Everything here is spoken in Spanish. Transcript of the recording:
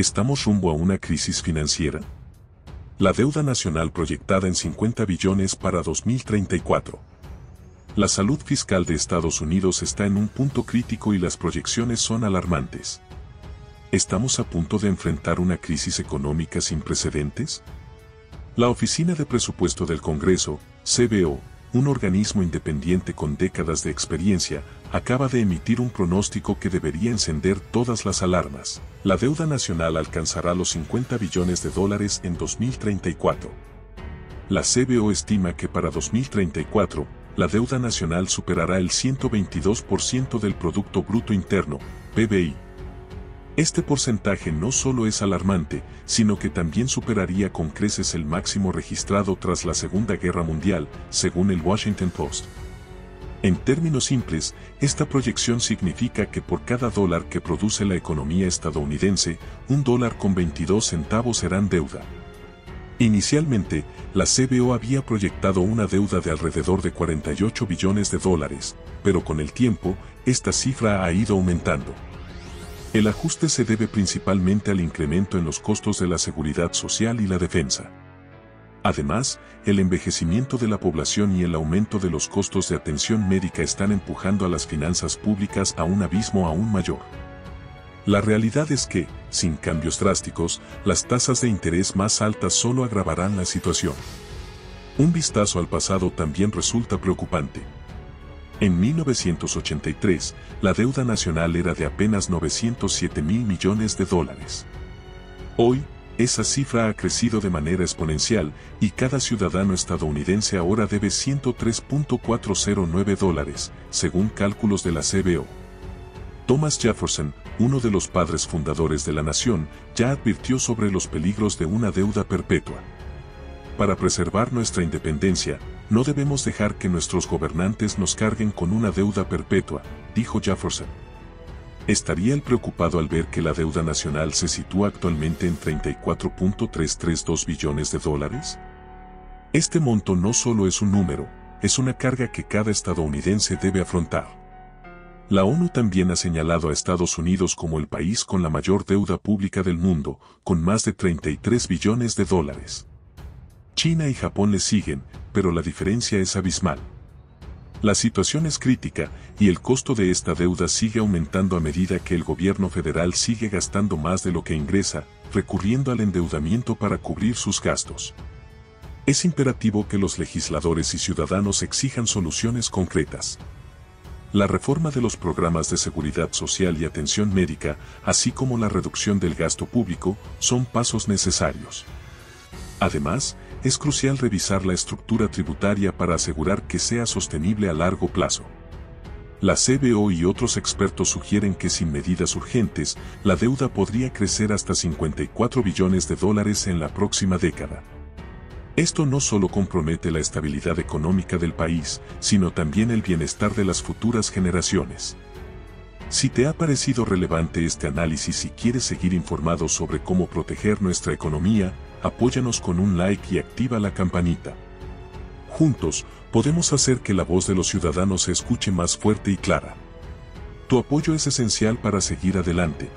¿Estamos rumbo a una crisis financiera? La deuda nacional proyectada en 50 billones para 2034. La salud fiscal de Estados Unidos está en un punto crítico y las proyecciones son alarmantes. ¿Estamos a punto de enfrentar una crisis económica sin precedentes? La Oficina de Presupuesto del Congreso, CBO, un organismo independiente con décadas de experiencia, acaba de emitir un pronóstico que debería encender todas las alarmas. La deuda nacional alcanzará los 50 billones de dólares en 2034. La CBO estima que para 2034, la deuda nacional superará el 122% del Producto Bruto Interno, PBI, este porcentaje no solo es alarmante, sino que también superaría con creces el máximo registrado tras la Segunda Guerra Mundial, según el Washington Post. En términos simples, esta proyección significa que por cada dólar que produce la economía estadounidense, un dólar con 22 centavos serán deuda. Inicialmente, la CBO había proyectado una deuda de alrededor de 48 billones de dólares, pero con el tiempo, esta cifra ha ido aumentando. El ajuste se debe principalmente al incremento en los costos de la seguridad social y la defensa. Además, el envejecimiento de la población y el aumento de los costos de atención médica están empujando a las finanzas públicas a un abismo aún mayor. La realidad es que, sin cambios drásticos, las tasas de interés más altas solo agravarán la situación. Un vistazo al pasado también resulta preocupante. En 1983, la deuda nacional era de apenas 907 mil millones de dólares. Hoy, esa cifra ha crecido de manera exponencial y cada ciudadano estadounidense ahora debe 103.409 dólares, según cálculos de la CBO. Thomas Jefferson, uno de los padres fundadores de la nación, ya advirtió sobre los peligros de una deuda perpetua. Para preservar nuestra independencia, no debemos dejar que nuestros gobernantes nos carguen con una deuda perpetua, dijo Jefferson. ¿Estaría él preocupado al ver que la deuda nacional se sitúa actualmente en 34.332 billones de dólares? Este monto no solo es un número, es una carga que cada estadounidense debe afrontar. La ONU también ha señalado a Estados Unidos como el país con la mayor deuda pública del mundo, con más de 33 billones de dólares. China y Japón le siguen, pero la diferencia es abismal. La situación es crítica y el costo de esta deuda sigue aumentando a medida que el gobierno federal sigue gastando más de lo que ingresa, recurriendo al endeudamiento para cubrir sus gastos. Es imperativo que los legisladores y ciudadanos exijan soluciones concretas. La reforma de los programas de seguridad social y atención médica, así como la reducción del gasto público, son pasos necesarios. Además, es crucial revisar la estructura tributaria para asegurar que sea sostenible a largo plazo. La CBO y otros expertos sugieren que sin medidas urgentes, la deuda podría crecer hasta 54 billones de dólares en la próxima década. Esto no solo compromete la estabilidad económica del país, sino también el bienestar de las futuras generaciones. Si te ha parecido relevante este análisis y quieres seguir informado sobre cómo proteger nuestra economía, apóyanos con un like y activa la campanita. Juntos, podemos hacer que la voz de los ciudadanos se escuche más fuerte y clara. Tu apoyo es esencial para seguir adelante,